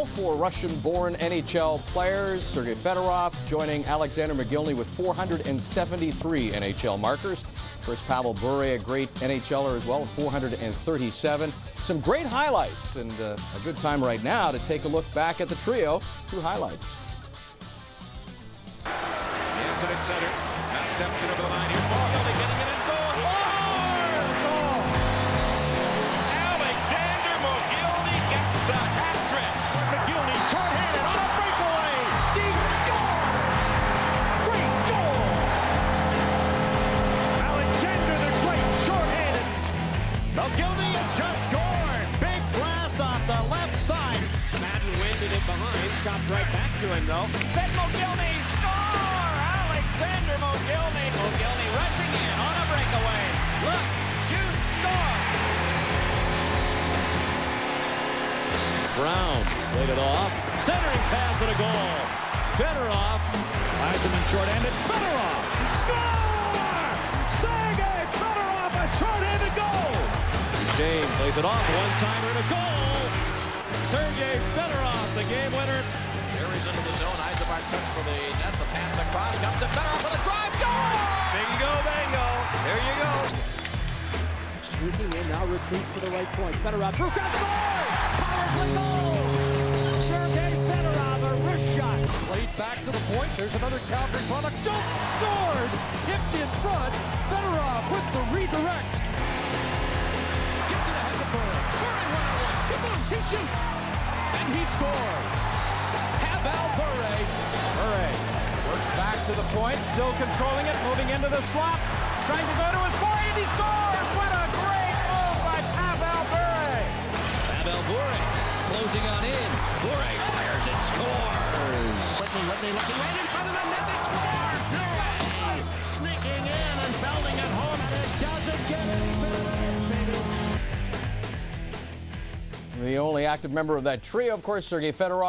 now for Russian-born NHL players. Sergei Fedorov joining Alexander Mogilny with 473 NHL markers. Course, Pavel Bure, a great NHLer as well, 437. Some great highlights and uh, a good time right now to take a look back at the trio. Two highlights. Center. Now steps the line. Mogilny has just scored. Big blast off the left side. Madden winded it behind. Chopped right back to him, though. Fed Mogilny. Score! Alexander Mogilny. Mogilny rushing in on a breakaway. Look, shoot, score! Brown played it off. Centering pass and a goal. Fedorov. Yzerman short-handed. Fedorov. Shane plays it off. One-timer and a goal. Sergei Fedorov, the game winner. Carries into the zone. Eisenbart cuts for the net. The pass across. Comes to Fedorov with a drive. Score! Bingo, bingo. There you go. Sneaking in, now retreat to the right point. Fedorov, through, got! Power play goal! Sergei Fedorov, a wrist shot. Played back to the point. There's another Calgary product. Schultz scored! Tipped in front. Fedorov he scores. Pavel Bure. Murray works back to the point, still controlling it, moving into the slot, trying to go to his point, he scores! What a great move by Pavel Bure! Pavel Bure closing on in. Bure fires and scores. Whitney, Whitney looking right in front of the net. They score. Sneaking in and belting it The only active member of that trio, of course, Sergei Fedorov.